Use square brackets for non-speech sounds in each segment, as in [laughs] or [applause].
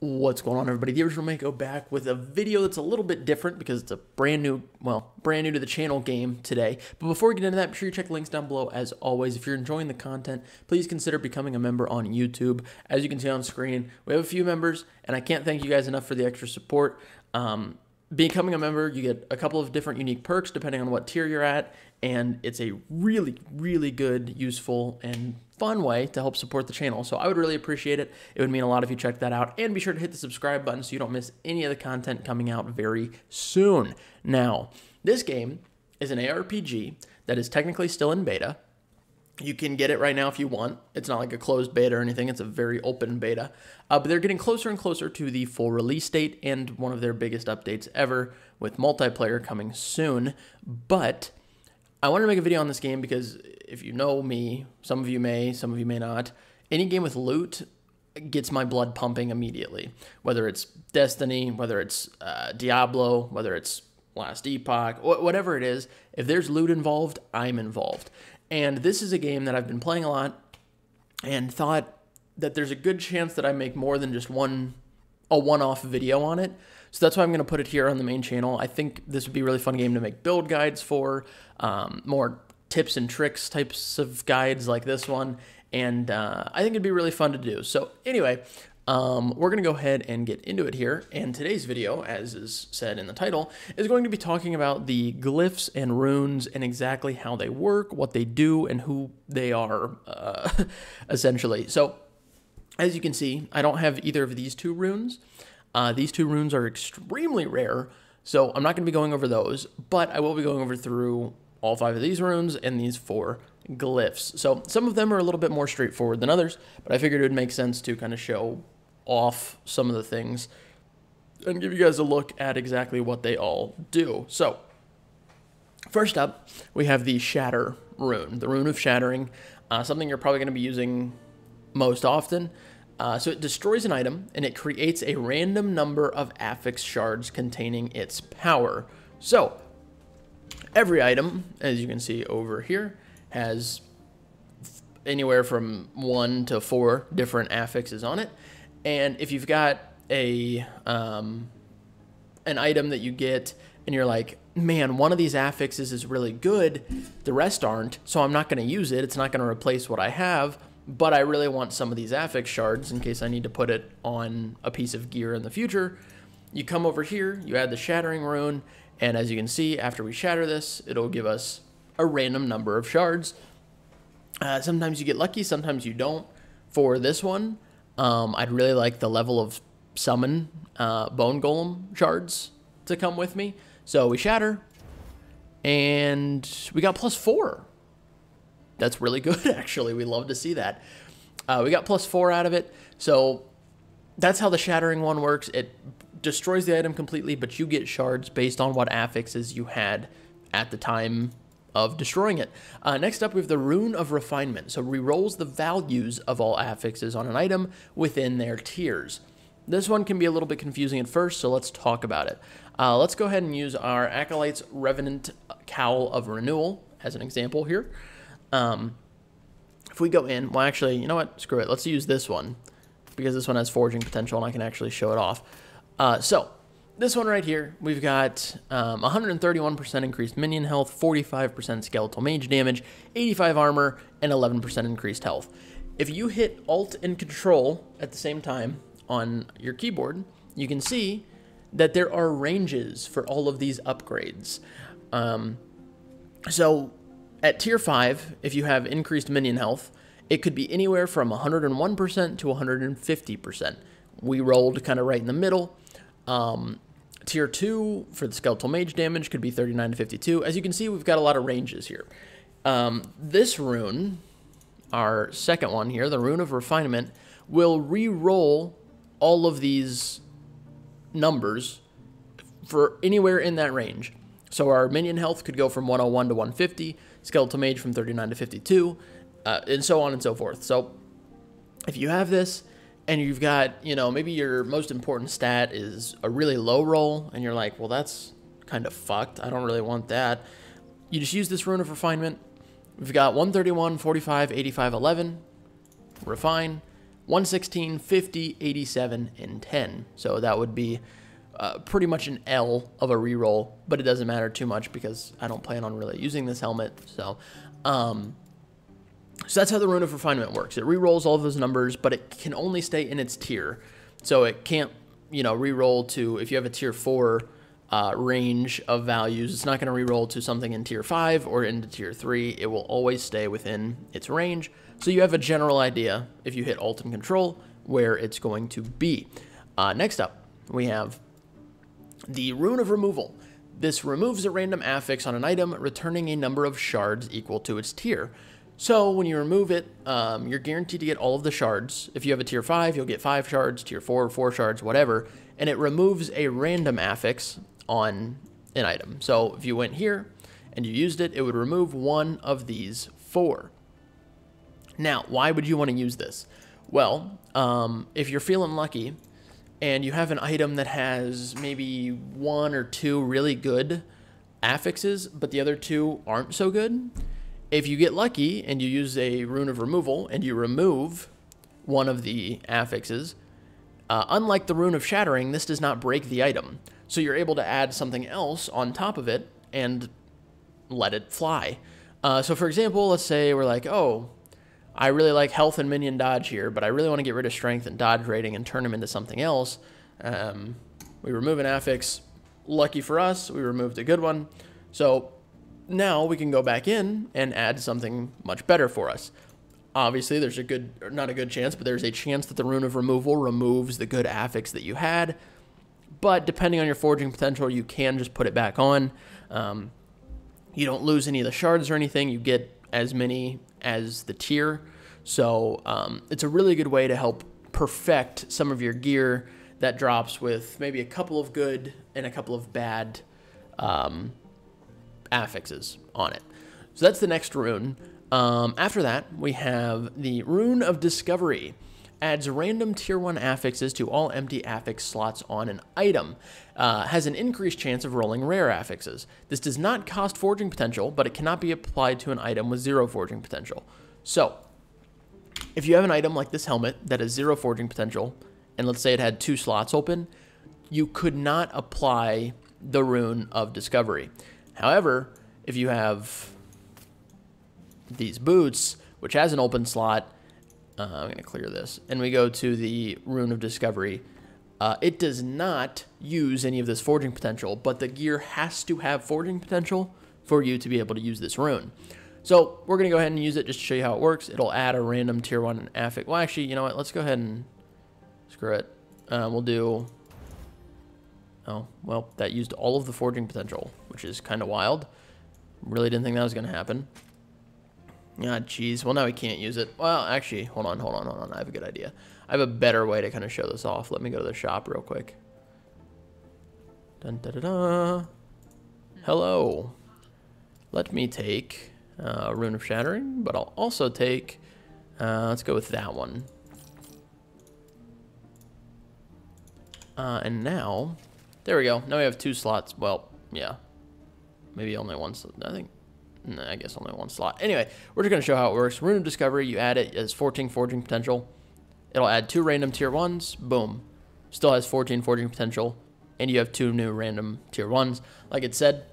What's going on, everybody? The original Mako back with a video that's a little bit different because it's a brand new, well, brand new to the channel game today. But before we get into that, be sure you check links down below. As always, if you're enjoying the content, please consider becoming a member on YouTube. As you can see on screen, we have a few members, and I can't thank you guys enough for the extra support. Um, becoming a member, you get a couple of different unique perks depending on what tier you're at, and it's a really, really good, useful, and fun way to help support the channel. So I would really appreciate it. It would mean a lot if you check that out. And be sure to hit the subscribe button so you don't miss any of the content coming out very soon. Now, this game is an ARPG that is technically still in beta. You can get it right now if you want. It's not like a closed beta or anything. It's a very open beta. Uh, but they're getting closer and closer to the full release date and one of their biggest updates ever with multiplayer coming soon. But I wanted to make a video on this game because if you know me, some of you may, some of you may not, any game with loot gets my blood pumping immediately. Whether it's Destiny, whether it's uh, Diablo, whether it's Last Epoch, whatever it is, if there's loot involved, I'm involved. And this is a game that I've been playing a lot and thought that there's a good chance that I make more than just one a one-off video on it. So that's why I'm going to put it here on the main channel. I think this would be a really fun game to make build guides for, um, more tips and tricks types of guides like this one. And uh, I think it'd be really fun to do. So anyway, um, we're going to go ahead and get into it here. And today's video, as is said in the title, is going to be talking about the glyphs and runes and exactly how they work, what they do, and who they are, uh, [laughs] essentially. So as you can see, I don't have either of these two runes. Uh, these two runes are extremely rare, so I'm not going to be going over those, but I will be going over through all five of these runes and these four glyphs. So some of them are a little bit more straightforward than others, but I figured it would make sense to kind of show off some of the things and give you guys a look at exactly what they all do. So first up, we have the Shatter rune, the rune of Shattering, uh, something you're probably going to be using most often. Uh, so it destroys an item and it creates a random number of affix shards containing its power. So every item, as you can see over here, has anywhere from one to four different affixes on it. And if you've got a um, an item that you get and you're like, man, one of these affixes is really good, the rest aren't, so I'm not going to use it. It's not going to replace what I have but I really want some of these affix shards in case I need to put it on a piece of gear in the future. You come over here, you add the shattering rune, and as you can see, after we shatter this, it'll give us a random number of shards. Uh, sometimes you get lucky, sometimes you don't. For this one, um, I'd really like the level of summon uh, bone golem shards to come with me. So we shatter, and we got plus four that's really [laughs] good, actually. We love to see that. Uh, we got plus four out of it. So that's how the shattering one works. It destroys the item completely, but you get shards based on what affixes you had at the time of destroying it. Uh, next up, we have the Rune of Refinement. So re-rolls the values of all affixes on an item within their tiers. This one can be a little bit confusing at first, so let's talk about it. Uh, let's go ahead and use our Acolyte's Revenant Cowl of Renewal as an example here. Um, if we go in, well, actually, you know what? Screw it. Let's use this one because this one has forging potential and I can actually show it off. Uh, so this one right here, we've got 131% um, increased minion health, 45% skeletal mage damage, 85 armor, and 11% increased health. If you hit Alt and Control at the same time on your keyboard, you can see that there are ranges for all of these upgrades. Um, so at tier 5, if you have increased minion health, it could be anywhere from 101% to 150%. We rolled kind of right in the middle. Um, tier 2 for the skeletal mage damage could be 39 to 52. As you can see, we've got a lot of ranges here. Um, this rune, our second one here, the Rune of Refinement, will re-roll all of these numbers for anywhere in that range. So our minion health could go from 101 to 150, skeletal mage from 39 to 52, uh, and so on and so forth. So if you have this and you've got, you know, maybe your most important stat is a really low roll, and you're like, well, that's kind of fucked. I don't really want that. You just use this rune of refinement. We've got 131, 45, 85, 11. Refine. 116, 50, 87, and 10. So that would be uh, pretty much an L of a reroll, but it doesn't matter too much because I don't plan on really using this helmet. So, um, so that's how the Rune of Refinement works. It rerolls all of those numbers, but it can only stay in its tier. So it can't, you know, reroll to, if you have a tier 4 uh, range of values, it's not going to reroll to something in tier 5 or into tier 3. It will always stay within its range. So you have a general idea, if you hit Alt and Control, where it's going to be. Uh, next up, we have the Rune of Removal. This removes a random affix on an item, returning a number of shards equal to its tier. So when you remove it, um, you're guaranteed to get all of the shards. If you have a tier 5, you'll get 5 shards, tier 4, 4 shards, whatever. And it removes a random affix on an item. So if you went here and you used it, it would remove one of these four. Now, why would you want to use this? Well, um, if you're feeling lucky and you have an item that has maybe one or two really good affixes, but the other two aren't so good, if you get lucky and you use a rune of removal and you remove one of the affixes, uh, unlike the rune of shattering, this does not break the item. So you're able to add something else on top of it and let it fly. Uh, so for example, let's say we're like, oh, I really like health and minion dodge here, but I really want to get rid of strength and dodge rating and turn them into something else. Um, we remove an affix. Lucky for us, we removed a good one. So now we can go back in and add something much better for us. Obviously, there's a good, not a good chance, but there's a chance that the rune of removal removes the good affix that you had. But depending on your forging potential, you can just put it back on. Um, you don't lose any of the shards or anything. You get as many as the tier. So um, it's a really good way to help perfect some of your gear that drops with maybe a couple of good and a couple of bad um, affixes on it. So that's the next rune. Um, after that, we have the Rune of Discovery. Adds random tier 1 affixes to all empty affix slots on an item. Uh, has an increased chance of rolling rare affixes. This does not cost forging potential, but it cannot be applied to an item with zero forging potential. So, if you have an item like this helmet that has zero forging potential, and let's say it had two slots open, you could not apply the rune of discovery. However, if you have these boots, which has an open slot, uh, I'm going to clear this, and we go to the rune of discovery, uh, it does not use any of this forging potential, but the gear has to have forging potential for you to be able to use this rune. So we're going to go ahead and use it just to show you how it works. It'll add a random tier 1 affix. Well, actually, you know what? Let's go ahead and screw it. Um, we'll do... Oh, well, that used all of the forging potential, which is kind of wild. Really didn't think that was going to happen. Ah, jeez. Well, now we can't use it. Well, actually, hold on, hold on, hold on. I have a good idea. I have a better way to kind of show this off. Let me go to the shop real quick. Dun, da, da, da. Hello. Let me take uh, Rune of Shattering, but I'll also take, uh, let's go with that one. Uh, and now, there we go. Now we have two slots. Well, yeah. Maybe only one. I think, I guess only one slot. Anyway, we're just going to show how it works. Rune of Discovery, you add it as 14 forging potential. It'll add two random tier 1s. Boom. Still has 14 forging potential. And you have two new random tier 1s. Like it said,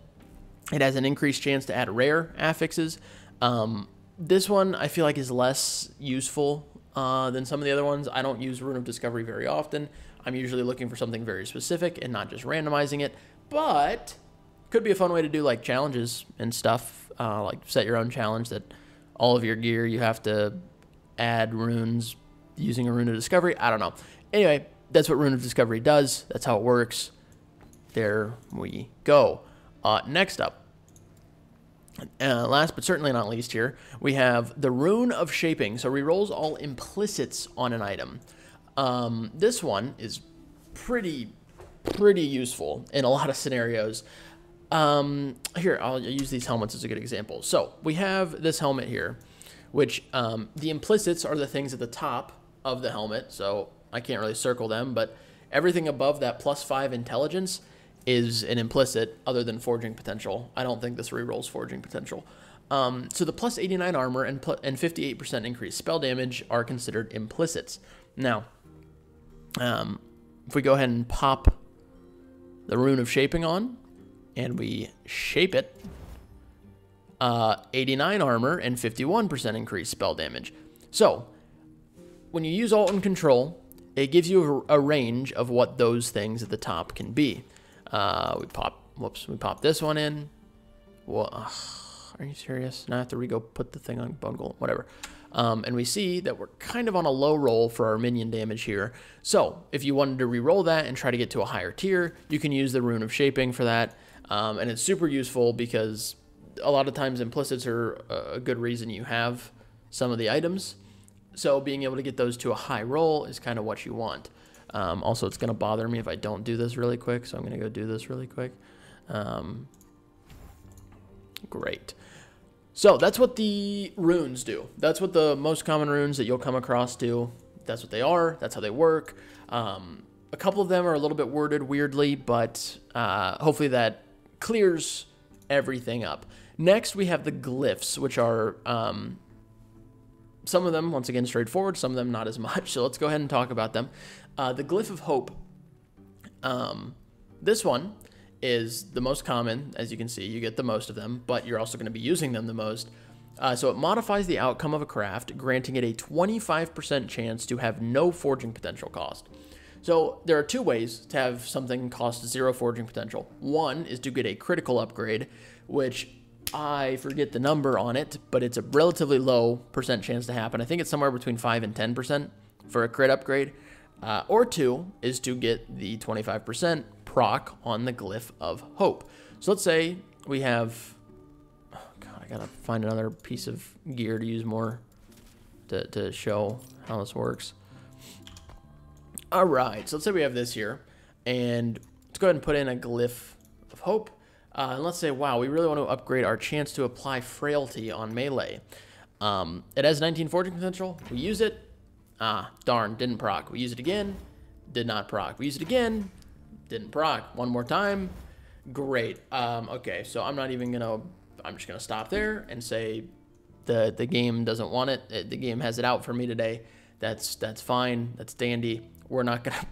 it has an increased chance to add rare affixes. Um, this one I feel like is less useful uh, than some of the other ones. I don't use Rune of Discovery very often. I'm usually looking for something very specific and not just randomizing it. But could be a fun way to do like challenges and stuff. Uh, like set your own challenge that all of your gear you have to add runes using a Rune of Discovery. I don't know. Anyway, that's what Rune of Discovery does. That's how it works. There we go. Uh, next up, uh, last but certainly not least here, we have the Rune of Shaping. So rerolls all implicits on an item. Um, this one is pretty, pretty useful in a lot of scenarios. Um, here, I'll use these helmets as a good example. So we have this helmet here, which um, the implicits are the things at the top of the helmet. So I can't really circle them, but everything above that plus five intelligence is an implicit other than forging potential. I don't think this rerolls forging potential. Um, so the plus 89 armor and, and 58% increased spell damage are considered implicits. Now, um, if we go ahead and pop the Rune of Shaping on, and we shape it, uh, 89 armor and 51% increased spell damage. So, when you use Alt and Control, it gives you a, range of what those things at the top can be. Uh, we pop, whoops, we pop this one in. Are you serious? Now I have to re-go put the thing on bungle, whatever. Um, and we see that we're kind of on a low roll for our minion damage here. So if you wanted to re-roll that and try to get to a higher tier, you can use the Rune of Shaping for that. Um, and it's super useful because a lot of times implicits are a good reason you have some of the items. So being able to get those to a high roll is kind of what you want. Um, also, it's going to bother me if I don't do this really quick, so I'm going to go do this really quick. Um, great. So that's what the runes do. That's what the most common runes that you'll come across do. That's what they are. That's how they work. Um, a couple of them are a little bit worded weirdly, but uh, hopefully that clears everything up. Next, we have the glyphs, which are um, some of them, once again, straightforward, some of them not as [laughs] much. So let's go ahead and talk about them. Uh, the Glyph of Hope. Um, this one is the most common, as you can see. You get the most of them, but you're also going to be using them the most. Uh, so it modifies the outcome of a craft, granting it a 25% chance to have no forging potential cost. So there are two ways to have something cost zero forging potential. One is to get a critical upgrade, which I forget the number on it, but it's a relatively low percent chance to happen. I think it's somewhere between 5 and 10% for a crit upgrade. Uh, or two is to get the 25% proc on the Glyph of Hope. So let's say we have, oh God, I gotta find another piece of gear to use more to, to show how this works. All right, so let's say we have this here, and let's go ahead and put in a Glyph of Hope. Uh, and let's say, wow, we really want to upgrade our chance to apply Frailty on melee. Um, it has 19 forging potential. We use it. Ah, darn, didn't proc. We use it again. Did not proc. We use it again. Didn't proc. One more time. Great. Um, okay, so I'm not even going to... I'm just going to stop there and say the the game doesn't want it. it. The game has it out for me today. That's that's fine. That's dandy. We're not going to...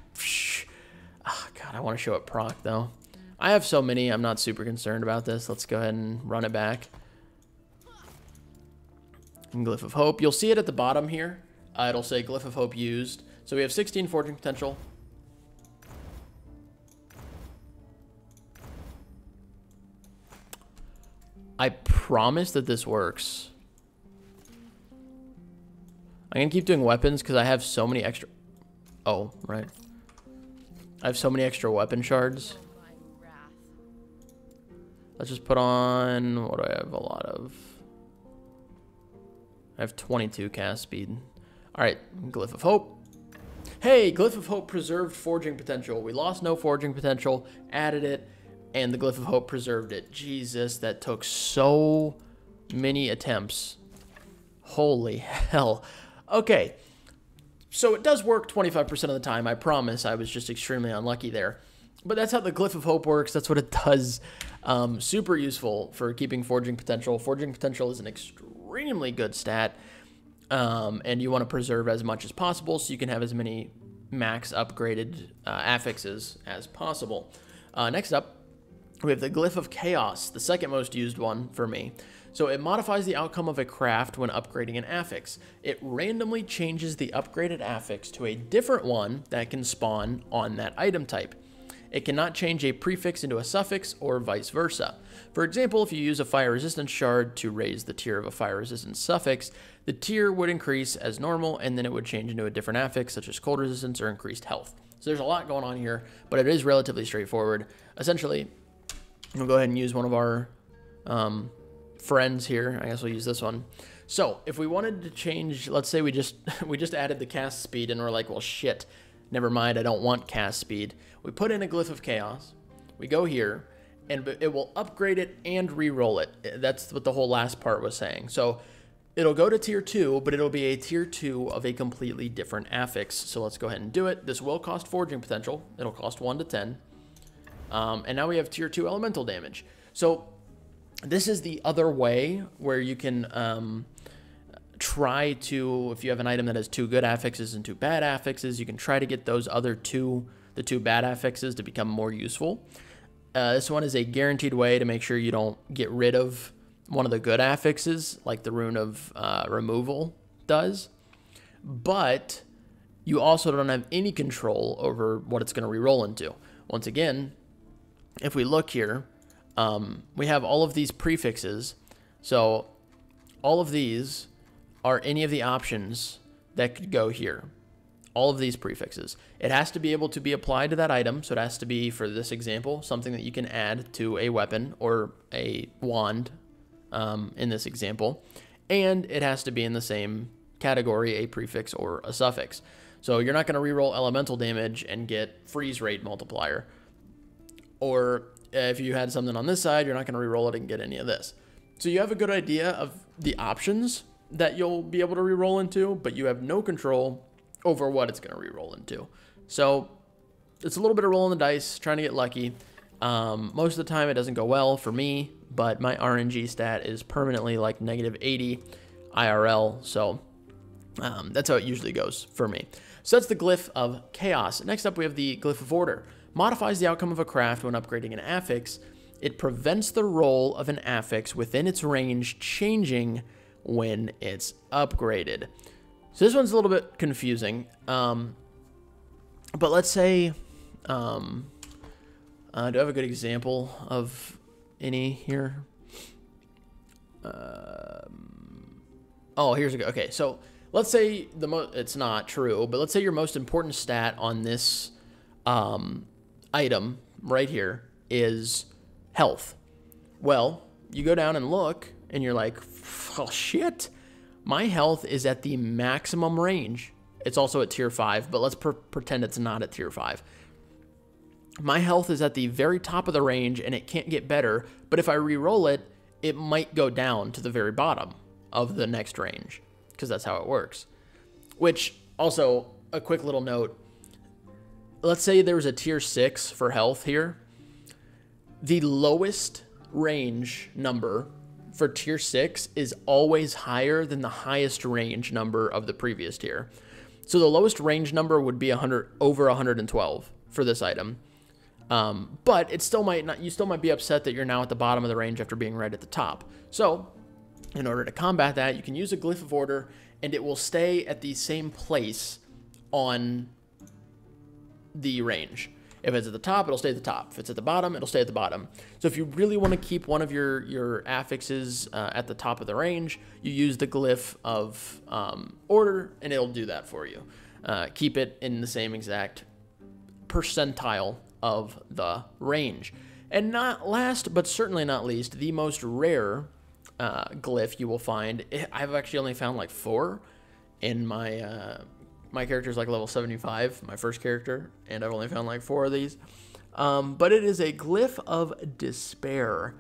Oh, God, I want to show it proc, though. I have so many, I'm not super concerned about this. Let's go ahead and run it back. And Glyph of Hope. You'll see it at the bottom here. Uh, it'll say Glyph of Hope used. So we have 16 forging potential. I promise that this works. I'm going to keep doing weapons because I have so many extra... Oh, right. I have so many extra weapon shards. Let's just put on, what do I have a lot of? I have 22 cast speed. All right, Glyph of Hope. Hey, Glyph of Hope preserved forging potential. We lost no forging potential, added it, and the Glyph of Hope preserved it. Jesus, that took so many attempts. Holy [laughs] hell. Okay, so it does work 25% of the time, I promise. I was just extremely unlucky there. But that's how the Glyph of Hope works. That's what it does. Um, super useful for keeping Forging Potential. Forging Potential is an extremely good stat. Um, and you want to preserve as much as possible so you can have as many max upgraded uh, affixes as possible. Uh, next up, we have the Glyph of Chaos, the second most used one for me. So it modifies the outcome of a craft when upgrading an affix. It randomly changes the upgraded affix to a different one that can spawn on that item type. It cannot change a prefix into a suffix or vice versa. For example, if you use a fire resistance shard to raise the tier of a fire resistance suffix, the tier would increase as normal and then it would change into a different affix such as cold resistance or increased health. So there's a lot going on here, but it is relatively straightforward. Essentially, we'll go ahead and use one of our um, friends here. I guess we'll use this one. So if we wanted to change, let's say we just [laughs] we just added the cast speed and we're like, well, shit, never mind, I don't want cast speed. We put in a Glyph of Chaos. We go here, and it will upgrade it and re-roll it. That's what the whole last part was saying. So it'll go to tier 2, but it'll be a tier 2 of a completely different affix. So let's go ahead and do it. This will cost forging potential. It'll cost 1 to 10. Um, and now we have tier 2 elemental damage. So this is the other way where you can um, try to, if you have an item that has two good affixes and two bad affixes, you can try to get those other two, the two bad affixes to become more useful. Uh, this one is a guaranteed way to make sure you don't get rid of one of the good affixes, like the rune of uh, removal does. But you also don't have any control over what it's going to reroll into. Once again, if we look here, um, we have all of these prefixes. So all of these are any of the options that could go here. All of these prefixes. It has to be able to be applied to that item. So it has to be, for this example, something that you can add to a weapon or a wand um, in this example. And it has to be in the same category, a prefix or a suffix. So you're not going to reroll elemental damage and get freeze rate multiplier. Or if you had something on this side, you're not going to reroll it and get any of this. So you have a good idea of the options that you'll be able to reroll into, but you have no control over what it's going to reroll into. So it's a little bit of rolling the dice, trying to get lucky. Um, most of the time it doesn't go well for me, but my RNG stat is permanently like negative 80 IRL, so um, that's how it usually goes for me. So that's the glyph of chaos. Next up, we have the glyph of order. Modifies the outcome of a craft when upgrading an affix. It prevents the roll of an affix within its range changing when it's upgraded. So this one's a little bit confusing. Um, but let's say, um, uh, do I have a good example of any here? Um, oh, here's a good. Okay, so let's say the mo- it's not true, but let's say your most important stat on this um, item right here is health. Well, you go down and look, and you're like, [laughs] oh shit, my health is at the maximum range. It's also at tier 5, but let's pretend it's not at tier 5. My health is at the very top of the range and it can't get better, but if I re-roll it, it might go down to the very bottom of the next range because that's how it works. Which also, a quick little note let's say there was a tier 6 for health here. The lowest range number for tier 6 is always higher than the highest range number of the previous tier. So the lowest range number would be 100 over 112 for this item. Um, but it still might not you still might be upset that you're now at the bottom of the range after being right at the top. So, in order to combat that, you can use a glyph of order and it will stay at the same place on the range. If it's at the top, it'll stay at the top. If it's at the bottom, it'll stay at the bottom. So if you really want to keep one of your, your affixes uh, at the top of the range, you use the glyph of um, order, and it'll do that for you. Uh, keep it in the same exact percentile of the range. And not last, but certainly not least, the most rare uh, glyph you will find. I've actually only found like four in my uh, my character is like level 75, my first character, and I've only found like four of these. Um, but it is a glyph of despair.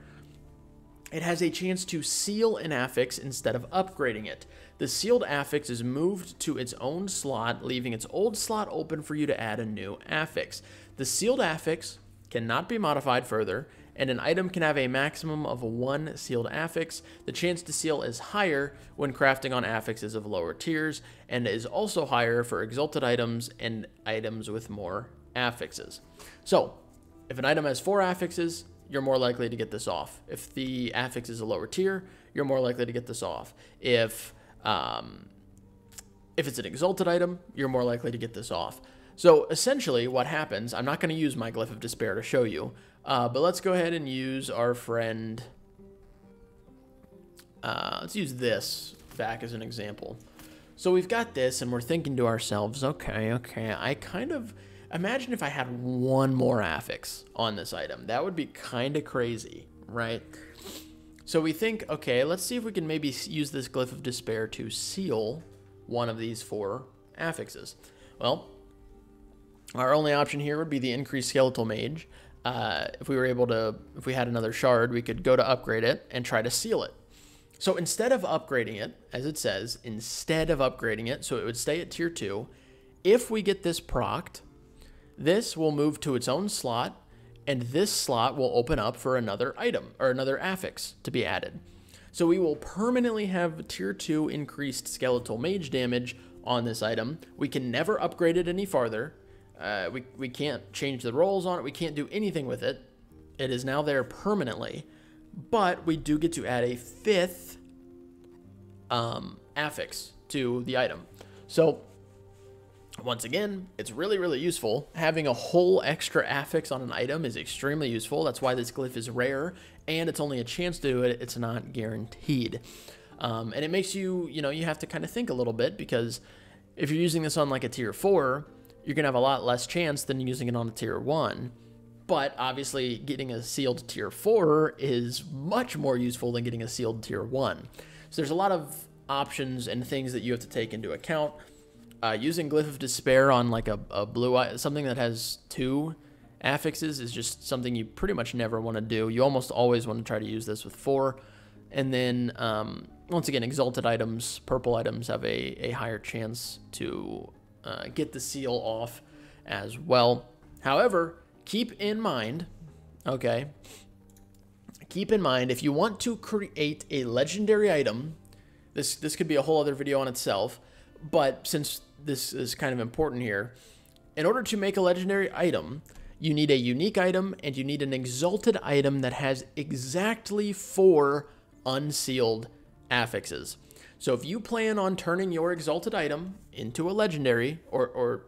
It has a chance to seal an affix instead of upgrading it. The sealed affix is moved to its own slot, leaving its old slot open for you to add a new affix. The sealed affix cannot be modified further, and an item can have a maximum of one sealed affix. The chance to seal is higher when crafting on affixes of lower tiers, and is also higher for exalted items and items with more affixes. So, if an item has four affixes, you're more likely to get this off. If the affix is a lower tier, you're more likely to get this off. If um, if it's an exalted item, you're more likely to get this off. So essentially, what happens, I'm not going to use my Glyph of Despair to show you, uh, but let's go ahead and use our friend. Uh, let's use this back as an example. So we've got this, and we're thinking to ourselves, okay, okay, I kind of imagine if I had one more affix on this item. That would be kind of crazy, right? So we think, okay, let's see if we can maybe use this Glyph of Despair to seal one of these four affixes. Well, our only option here would be the increased skeletal mage uh, if we were able to, if we had another shard, we could go to upgrade it and try to seal it. So instead of upgrading it, as it says, instead of upgrading it, so it would stay at tier 2, if we get this procced, this will move to its own slot, and this slot will open up for another item, or another affix to be added. So we will permanently have tier 2 increased skeletal mage damage on this item. We can never upgrade it any farther. Uh, we, we can't change the rolls on it. We can't do anything with it. It is now there permanently. But we do get to add a fifth um, affix to the item. So once again, it's really, really useful. Having a whole extra affix on an item is extremely useful. That's why this glyph is rare, and it's only a chance to do it. It's not guaranteed. Um, and it makes you, you know, you have to kind of think a little bit because if you're using this on like a tier 4, you're going to have a lot less chance than using it on a tier 1. But obviously, getting a sealed tier 4 is much more useful than getting a sealed tier 1. So there's a lot of options and things that you have to take into account uh, using Glyph of Despair on like a, a blue eye, something that has two affixes is just something you pretty much never want to do. You almost always want to try to use this with four. And then, um, once again, exalted items, purple items have a, a higher chance to uh, get the seal off as well. However, keep in mind, okay, keep in mind if you want to create a legendary item, this, this could be a whole other video on itself, but since this is kind of important here. In order to make a legendary item, you need a unique item and you need an exalted item that has exactly four unsealed affixes. So if you plan on turning your exalted item into a legendary, or, or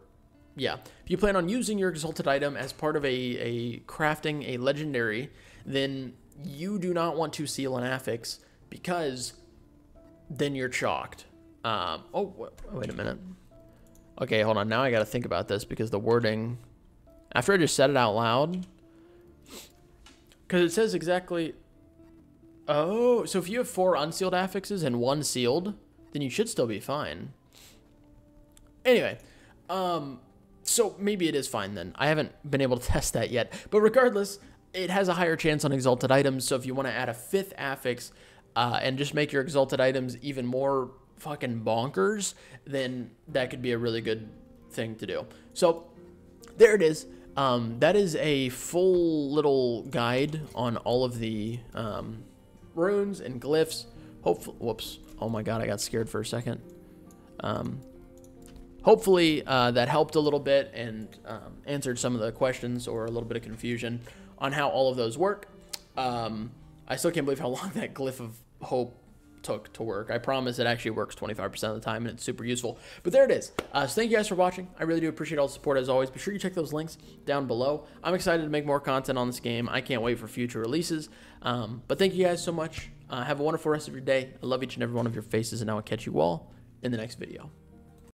yeah, if you plan on using your exalted item as part of a, a crafting a legendary, then you do not want to seal an affix because then you're chalked. Um, oh, wait a minute. Okay, hold on. Now I got to think about this because the wording, after I just said it out loud, because it says exactly. Oh, so if you have four unsealed affixes and one sealed, then you should still be fine. Anyway, um, so maybe it is fine then. I haven't been able to [laughs] test that yet, but regardless, it has a higher chance on exalted items. So if you want to add a fifth affix uh, and just make your exalted items even more fucking bonkers, then that could be a really good thing to do. So there it is. Um, that is a full little guide on all of the um, runes and glyphs. Hopefully, whoops. Oh my god, I got scared for a second. Um, hopefully uh, that helped a little bit and um, answered some of the questions or a little bit of confusion on how all of those work. Um, I still can't believe how [laughs] long that glyph of hope took to work. I promise it actually works 25% of the time and it's super useful. But there it is. Uh, so thank you guys for watching. I really do appreciate all the support as always. Be sure you check those links down below. I'm excited to make more content on this game. I can't wait for future releases. Um, but thank you guys so much. Uh, have a wonderful rest of your day. I love each and every one of your faces and I will catch you all in the next video.